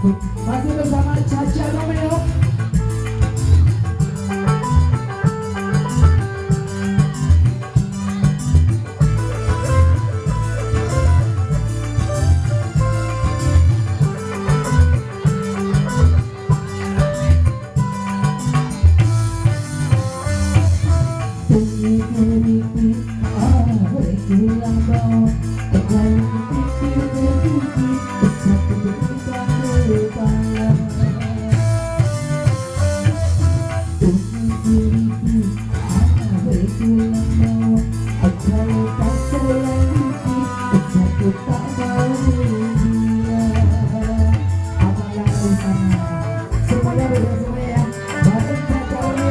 Masih bersama Caca Romeo. Semuanya udah semua ya Bareng Caca